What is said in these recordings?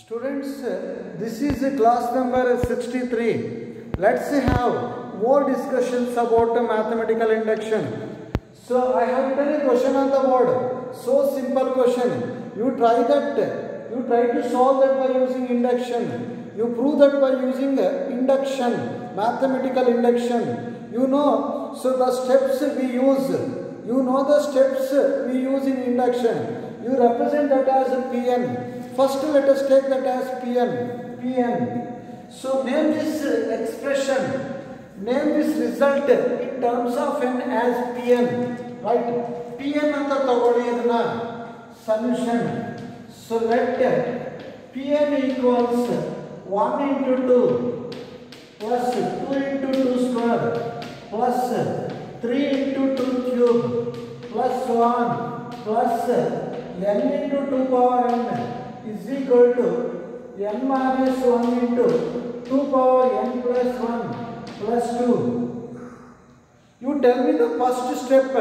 Students, uh, this is class number 63. Let's have more discussions about mathematical induction. So I have written a question on the board. So simple question. You try that. You try to solve that by using induction. You prove that by using uh, induction, mathematical induction. You know, so the steps we use. You know the steps we use in induction. You represent that as PN. First let us take that as Pn. Pn. So name this expression, name this result in terms of n as Pn. Right? Pn ಅಂತ ತಗೊಳ್ಳಿ ಅದನ್ನ solution. So let Pn equals 1 into 2 plus 2 into 2 square plus 3 into 2 cube plus 1 plus n into 2 power n is equal to n minus 1 into 2 power n plus 1 plus 2. You tell me the first step.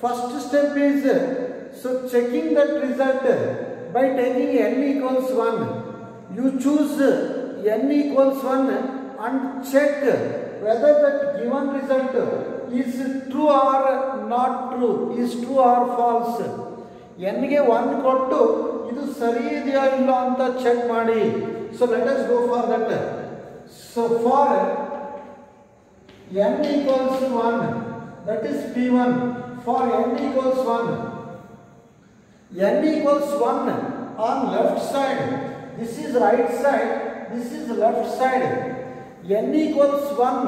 First step is so checking that result by taking n equals 1. You choose n equals 1 and check whether that given result is true or not true, is true or false. ಎನ್ಗೆ one ಕೊಟ್ಟು ಇದು ಸರಿ ಇದೆಯಾ ಇಲ್ಲ ಅಂತ check ಮಾಡಿ so let us go for that so for n equals one that is P one for n equals one n equals one on left side this is right side this is left side n equals one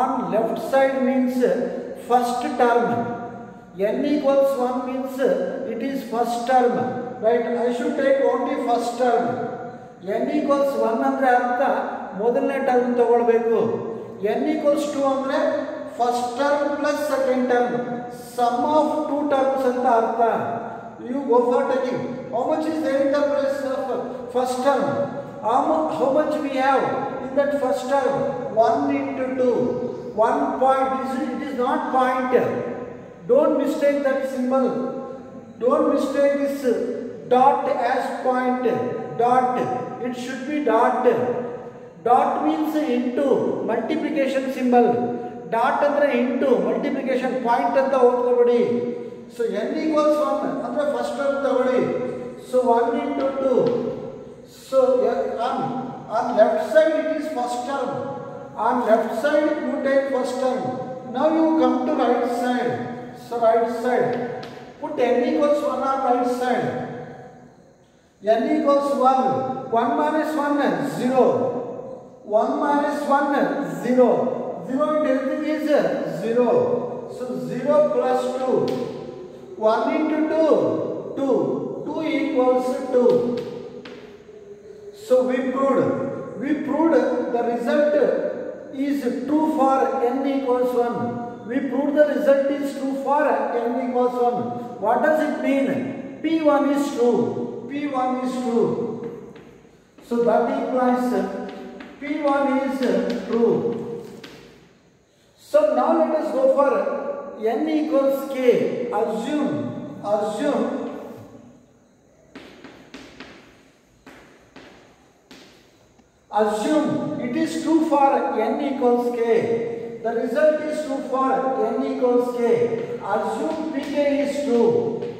on left side means first term n equals 1 means it is first term right i should take only first term n equals 1 ಅಂದ್ರೆ ಅರ್ಥ ಮೊದಲನೇ term ತಗೊಳ್ಬೇಕು n equals 2 ಅಂದ್ರೆ first term plus second term sum of two terms ಅಂತ ಅರ್ಥ you go for taking how much is there in the place of first term how much we have in that first term 1 into 2 1 point is it is not point don't mistake that symbol don't mistake this dot as point dot it should be dot dot means into multiplication symbol dot andre into multiplication point anta odkobidi so n equals 1 andre first term tagoli so 1 into 2 so on on left side it is first term on left side you take first term now you come to right side so right side put n equals 1 on right side n equals 1 1 minus 1 0 1 minus 1 0 0 into everything is 0 so 0 plus 2 1 into 2 2 2 equals 2 so we proved we proved the result is true for n equals 1 we proved the result is true for n equals 1 what does it mean p1 is true P1 is true. So that implies P1 is uh, true. So now let us go for n equals k. Assume, assume assume it is true for n equals k. The result is true for n equals k. Assume pk is true.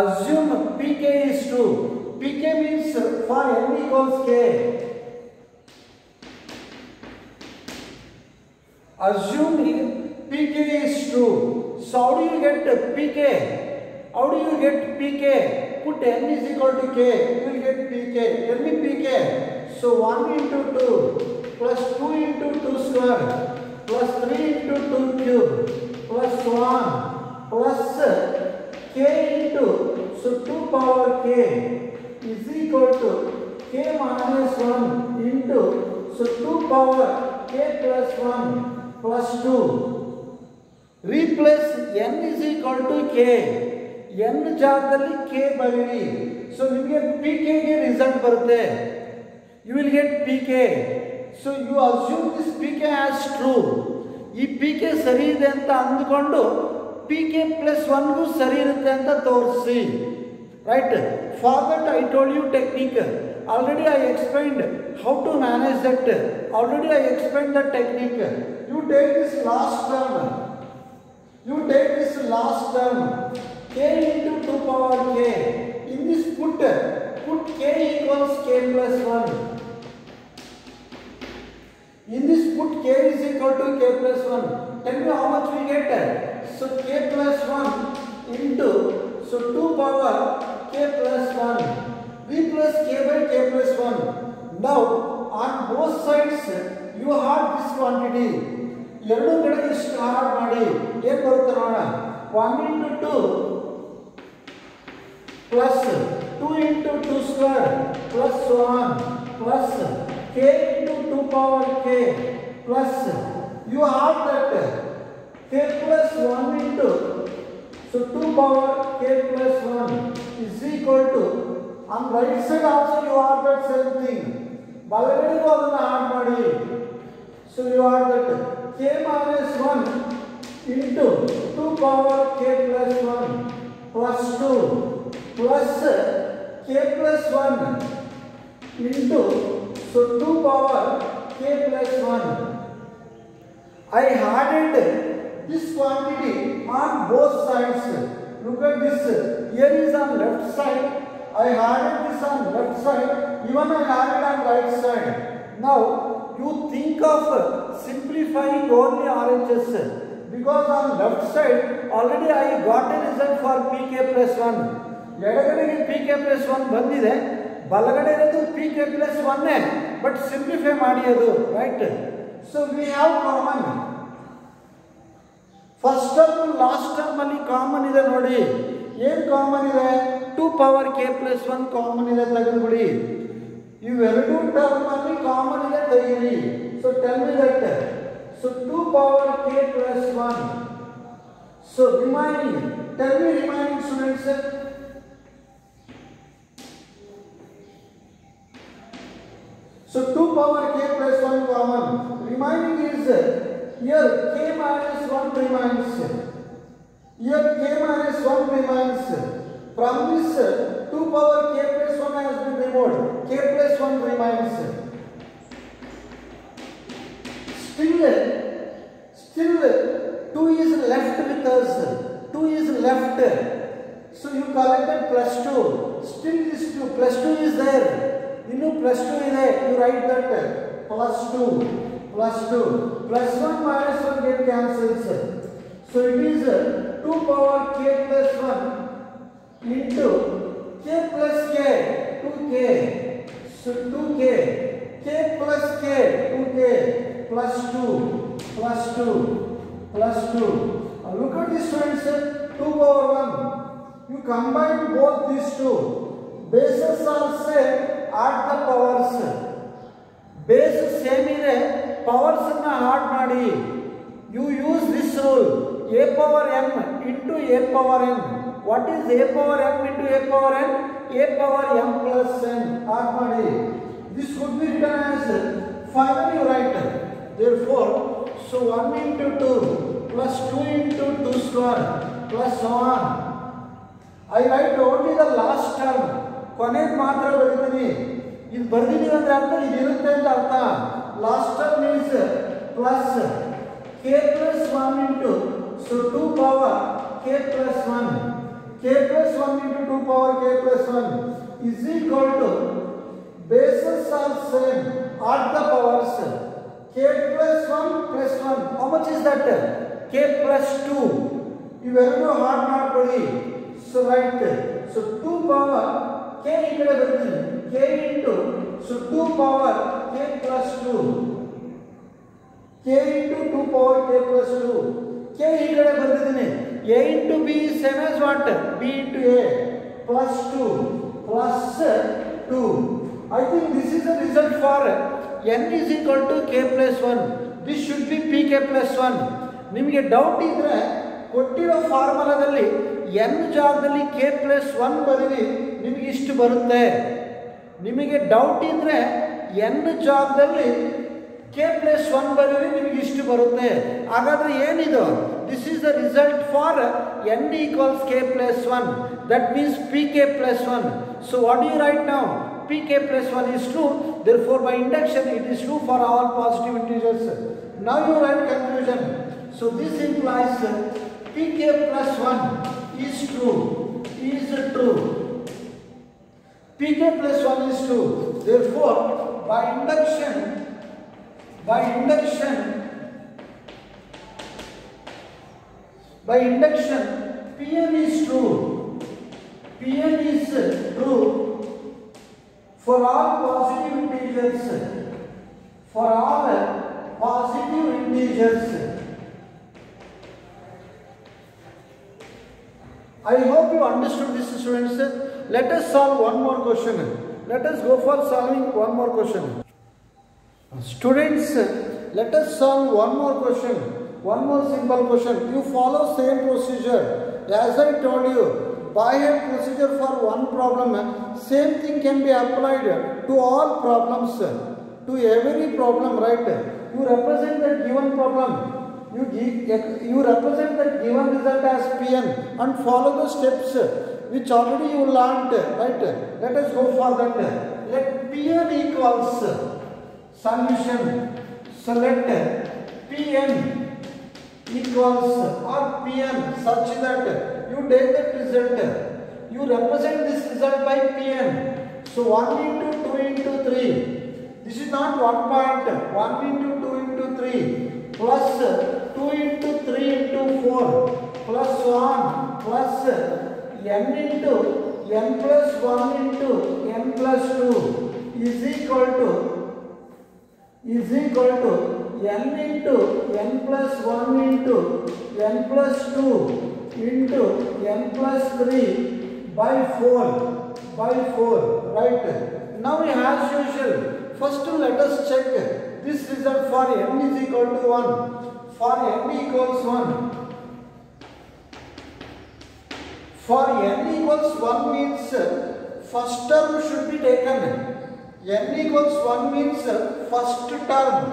assume pk is true pk means for n equals k assume pk is true so how do you get pk how do you get pk put n is equal to k you will get pk tell me pk so 1 into 2 plus 2 into 2 square plus 3 into 2 cube plus 1 plus k into, so 2 power k is equal to k minus 1 into, so 2 power k plus 1 plus 2. Replace n is equal to k. n ಜಾಗದಲ್ಲಿ k ಬರೀರಿ so ನಿಮಗೆ pk ಗೆ result ಬರುತ್ತೆ you will get pk so you assume this pk as true ಈ pk ಸರಿ ಇದೆ ಅಂತ ಅಂದುಕೊಂಡು ಪಿ ಕೆ ಪ್ಲಸ್ ಒನ್ಗೂ ಸರಿ ಇರುತ್ತೆ ಅಂತ ತೋರಿಸಿ right for that i told you technique already i explained how to manage that already i explained the technique you take this last term you take this last term k into 2 power k in this put put k equals k plus 1 in this put k is equal to k plus 1 tell me how much we get so k plus 1 into so 2 power k plus 1 v plus k by k plus 1 now on both sides you have this quantity ಎರಡು ಕಡೆ ಇಷ್ಟು ಹಾಡ್ ಮಾಡಿ ಏನ್ ಬರುತ್ತೆ ನೋಡೋಣ one into two plus two into two square plus one plus k into two power k plus you have that k plus one into so two power k plus one is equal to on right side also you are that same thing ಬಲಗಡೆಗೂ ಅದನ್ನು add ಮಾಡಿ so you are that k minus one into two power k plus one plus two plus k plus one into so two power k plus one I added this quantity on both sides. Look at this. Here is on left side. I added this on left side. Even I added on right side. Now you think of simplifying only RHS. Because on left side already I got a result for PK plus 1. ಎಡಗಡೆಗೆ P K plus one ಬಂದಿದೆ ಬಲಗಡೆ ಇರೋದು P K plus ಒನ್ನೇ but simplify ಮಾಡಿ ಅದು right so we have common first term last term ಅಲ್ಲಿ common ಇದೆ ನೋಡಿ ಏನ್ ಕಾಮನ್ ಇದೆ two power k plus one common ಇದೆ ತೆಗೆದುಬಿಡಿ ಇವೆರಡು ಟರ್ಮ್ ಅಲ್ಲಿ ಕಾಮನ್ ಇದೆ ತೆಗೀರಿ so tell me that so two power k plus one so remaining tell me remaining students So 2 power k plus 1 common. Remaining is uh, Here k minus 1 remains. Here k minus 1 remains. From this 2 power k plus 1 has been removed. k plus 1 remains. Still, still 2 is left with us. 2 is left. So you collected plus 2. Still this 2. Plus 2 is there. You know plus 2 is there. You write that plus 2. plus 2. Plus 1 minus 1 get cancels. So it is 2 power k plus 1 into k plus k, 2k. So 2k, k plus k, 2k plus 2, plus 2, plus 2. Now look at this one sir 2 power 1. You combine both these two. Bases are same, add the powers. Powers ಅನ್ನ add ಮಾಡಿ you use this rule a power m into a power n what is a power m into a power n a power m plus n add ಮಾಡಿ this would be return as finally you write there four so one into two plus two into two square plus one I write only the last term ಕೊನೆಗೆ ಮಾತ್ರ ಬರೀತೀನಿ ಇದು ಬರ್ದಿದ್ದೀವಿ ಅಂದ್ರೆ ಅರ್ಥ ಇದು ಇರುತ್ತೆ ಅಂತ ಅರ್ಥ last term means plus k plus one into so two power k plus one k plus one into two power k plus one is equal to bases are same at the powers k plus one plus one how much is that k plus two ಇವೆರಡು ಹಾಡ್ ಮಾಡ್ಕೊಳ್ಳಿ so right so two power k ಈ ಕಡೆ ಬರ್ತೀನಿ k into so two power plus two K into two power K plus two K ಕಡೆ ಬರ್ತಿದ್ದೀನಿ A into B what B to A plus two plus two ಐಕ್ this is result for N is equal to K plus one this should be P K plus one ನಿಮಗೆ doubt ಇದ್ದರೆ ಕೊಟ್ಟಿರೋ ಫಾರ್ಮುಲಾದಲ್ಲಿ N ಜಾಗದಲ್ಲಿ K plus one ಬರೀರಿ ನಿಮಗಿಷ್ಟು ಬರುತ್ತೆ ನಿಮಗೆ ಡೌಟ್ ಇದ್ದರೆ ಎನ್ ಜಾಗದಲ್ಲಿ ಕೆ ಪ್ಲಸ್ ಒನ್ ಬರೀರಿ ನಿಮಗೆ ಇಷ್ಟು ಬರುತ್ತೆ ಹಾಗಾದರೆ ಏನಿದು this is the result for n equals k plus 1. That means pk plus 1. So what do you write now? pk plus 1 is true. Therefore by induction it is true for all positive integers. Now you write conclusion. So this implies pk plus 1 is true. Is true. pk plus 1 is true. Therefore by induction by induction by induction pn is true pn is true for all positive integers for all positive integers I hope you understood this students let us solve one more question let us go for solving one more question. Students, let us solve one more question. One more simple question. You follow same procedure. As I told you, by a procedure for one problem, same thing can be applied to all problems. To every problem, right? You represent that given problem you, you represent the given result as Pn and follow the steps which already you learnt, right? Let us go for that. Let Pn equals solution. select Pn equals or Pn such that you take that result. You represent this result by Pn. So 1 into 2 into 3. This is not one part. 1 into 2 into 3 plus 2 into 3 into 4 plus 1 plus n into n plus 1 into n plus 2 is equal to is equal to n into n plus 1 into n plus 2 into n plus 3 by 4 by 4 right now as usual first let us check this result for n is equal to 1 for n equals 1 For n equals 1 means uh, first term should be taken. n equals 1 means uh, first term.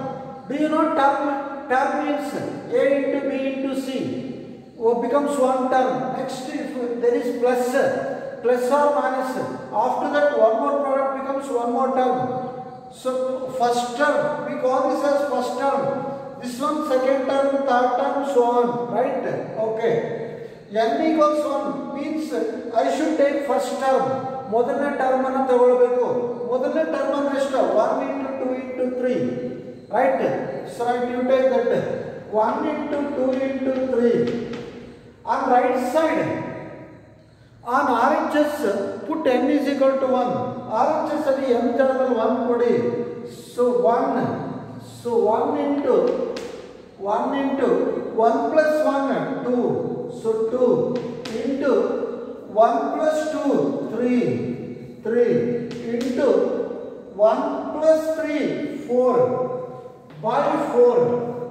Do you know term? Term means uh, a into b into c oh, becomes one term. Next if there is plus, plus or minus. After that one more product becomes one more term. So first term, we call this as first term. This one second term, third term, so on. Right? Okay. N equals one means I should take first term ಮೊದಲನೇ ಟರ್ಮನ್ನು ತಗೊಳ್ಬೇಕು ಮೊದಲನೇ term ಅಂದ್ರೆ ಎಷ್ಟು one into two into three right so right you take that one into two into three on right side on R H S put n is equal to one R H S ಅಲ್ಲಿ m ಜಾಗದಲ್ಲಿ one ಕೊಡಿ so one so one into one into one plus one two So 2 into 1 plus 2, 3, 3 into 1 plus 3, 4 by 4.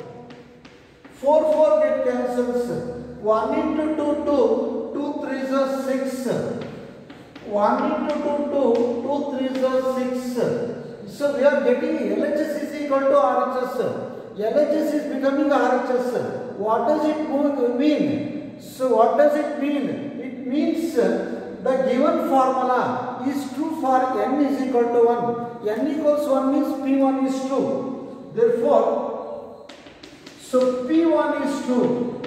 4, 4 get cancels. 1 into 2, 2, 2, 3 is 6. 1 into 2, 2, 2, 3 is 6. So we are getting LHS is equal to RHS. LHS is becoming RHS. What does it mean? So what does it mean? It means the given formula is true for n is equal to 1. n equals 1 means P1 is true. Therefore, so P1 is true.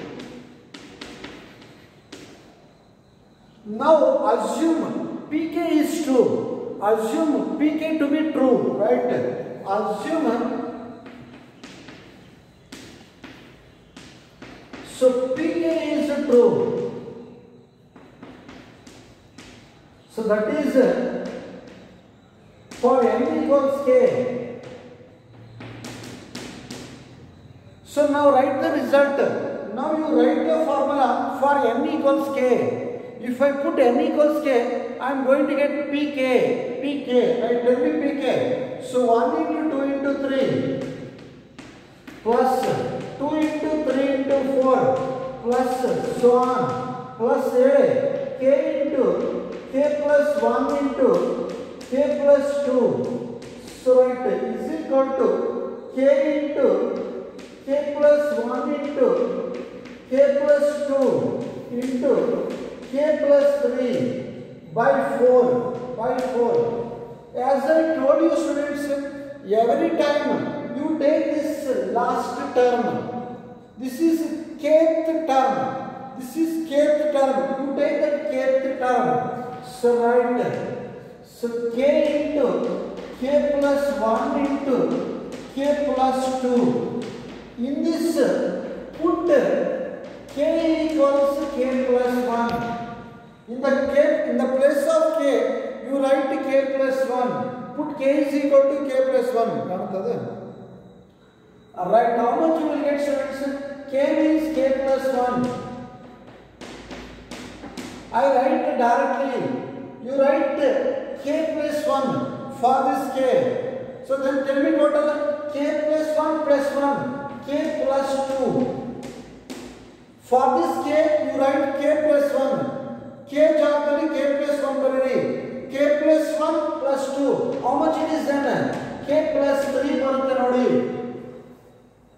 Now assume Pk is true. Assume Pk to be true, right? Assume so P true. So that is uh, for m equals k. So now write the result. Now you write the formula for m equals k. If I put n equals k, I am going to get pk. pk, right? Tell me pk. So 1 into 2 into 3 plus 2 into 3 into 4 plus so on plus k into k plus one into k plus two so it is equal to k into k plus 1 into k plus 2 into k plus 3 by 4 by 4 as i told you students every time you take this last term this is kth term this is kth term you take the kth term so write so k into k plus 1 into k plus 2 in this put k equals k plus 1 in the k in the place of k you write k plus 1 put k is equal to k plus 1 kaanutade right how much you will get students k means k plus 1 I write directly you write k plus 1 for this k so then tell me total k plus 1 plus 1 k plus 2 for this k you write k plus 1 k ಜಾಗದಲ್ಲಿ k plus 1 ಬರೀರಿ k plus 1 plus 2 how much it is then k plus 3 ಬರುತ್ತೆ ನೋಡಿ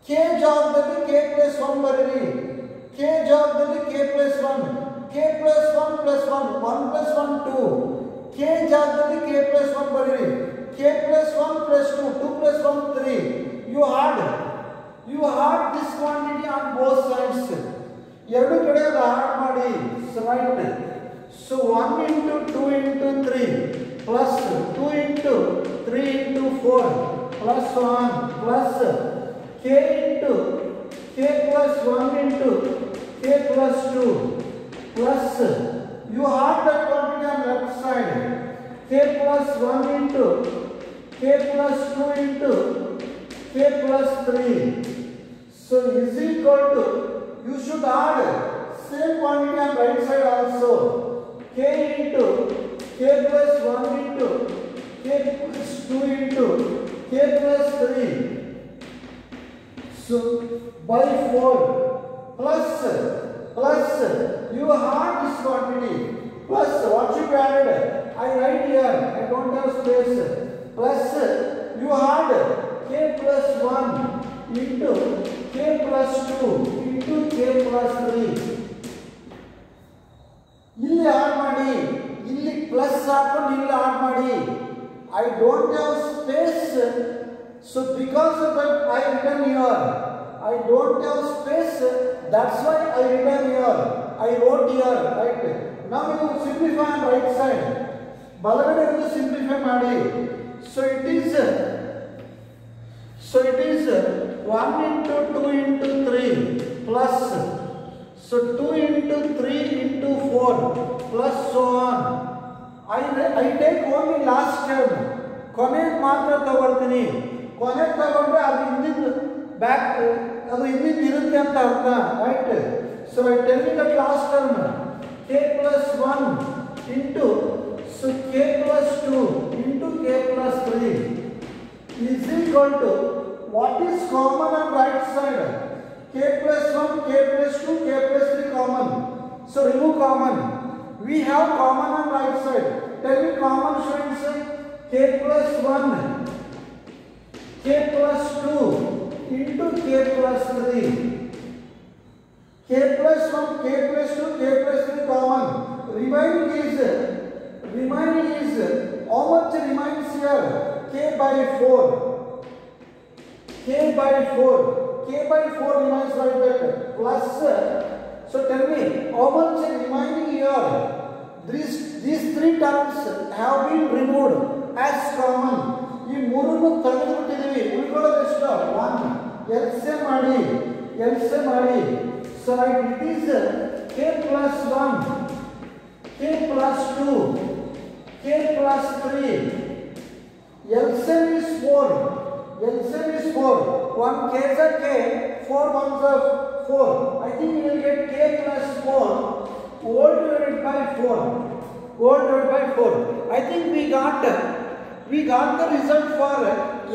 k ಜಾಗದಲ್ಲಿ k plus 1 ಬರೀರಿ k ಜಾಗದಲ್ಲಿ k plus 1 k plus 1 plus 1 1 plus 1 2 k ಜಾಗದಲ್ಲಿ k plus 1 ಬರೀರಿ k plus 1 plus 2 2 plus 1 3 you add you add this quantity on both sides ಎರಡು ಕಡೆ ಅದು ಆಡ್ ಮಾಡಿ right so one into two into three plus two into three into four plus one plus k into k plus 1 into k plus 2 plus you have that quantity on left side k plus 1 into k plus 2 into k plus 3 so is equal to you should add same quantity on right side also k into k plus 1 into k plus 2 into k plus 3 so by 4 plus plus you add this quantity plus what you added I write here I don't have space plus you add k plus 1 into k plus 2 into k plus 3 ಇಲ್ಲಿ add ಮಾಡಿ ಇಲ್ಲಿ plus ಹಾಕೊಂಡು ಇಲ್ಲಿ add ಮಾಡಿ I don't have space so because of that I Return here I don't have space that's why I return here I wrote here right ನಾವು you simplify on right side ಬಲಗಡೆ ಇರೋದು simplify ಮಾಡಿ so it is So it is uh, 1 into 2 into 3 plus. So 2 into 3 into 4 plus so on. I, I take only last term. ಕೊನೆಗೆ ಮಾತ್ರ ತಗೊಳ್ತೀನಿ ಕೊನೆಗೆ ತಗೊಂಡ್ರೆ ಅದು ಹಿಂದಿನ ಬ್ಯಾಕ್ ಅದು ಹಿಂದಿನ ಇರುತ್ತೆ ಅಂತ ಅರ್ಥ right so I tell me that last term k plus one into so k plus two into k plus three is equal to what is common on right side k plus 1 k plus 2 k plus 3 common so remove common we have common on right side tell me common students k plus 1 k plus two into k plus three k plus one k plus two k plus three common remaining is remaining is how much remains here k by 4 k by 4 k by 4 remains like that plus so tell me how much remaining here these these three terms have been removed as common ಈ ಮೂರನ್ನು ತೆಗೆದುಬಿಟ್ಟಿದ್ದೀವಿ ಉಳ್ಕೊಳ್ಳೋದು ಎಷ್ಟು one LCM ಮಾಡಿ else ಮಾಡಿ so it is k plus one k plus two k plus three LCM is 4. LCM is 4. 1 k is a k, 4 ones are 4. I think you will get k plus 4 whole divided by 4. Whole divided by 4. I think we got we got the result for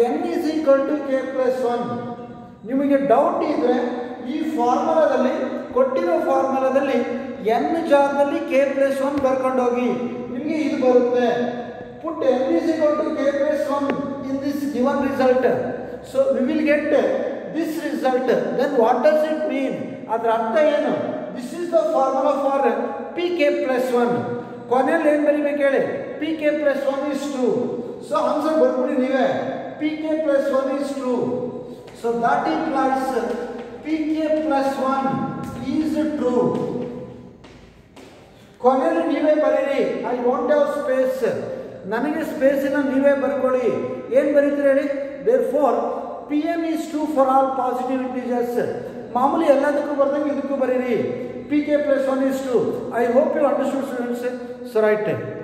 N is equal to K plus one ನಿಮಗೆ doubt ಇದ್ರೆ ಈ ಫಾರ್ಮುಲಾದಲ್ಲಿ ಕೊಟ್ಟಿರೋ ಫಾರ್ಮುಲಾದಲ್ಲಿ N ಜಾಗದಲ್ಲಿ K plus one ಬರ್ಕೊಂಡೋಗಿ ನಿಮಗೆ ಇದು ಬರುತ್ತೆ put n is equal to k plus one in this given result so we will get this result then what does it mean ಅದರ ಅರ್ಥ ಏನು this is the formula for p k plus one ಕೊನೆಯಲ್ಲಿ ಏನು ಬರೀಬೇಕು ಹೇಳಿ p k plus one is true so answer ಬರ್ಬಿಡಿ ನೀವೇ pk plus 1 is true. So that p k plus one is true ಕೊನೆಯಲ್ಲಿ ನೀವೇ ಬರೀರಿ ಐ ವಾಂಟ್ ಯಾವ space ನನಗೆ ಸ್ಪೇಸಿನ ನೀವೇ ಬರ್ಕೊಳ್ಳಿ ಏನು ಬರೀತೀರಿ ಹೇಳಿ therefore p m is true for all positive integers ಮಾಮೂಲಿ ಎಲ್ಲದಕ್ಕೂ ಬರ್ದಂಗೆ ಇದಕ್ಕೂ ಬರೀರಿ p k plus one is true I hope you understand students so right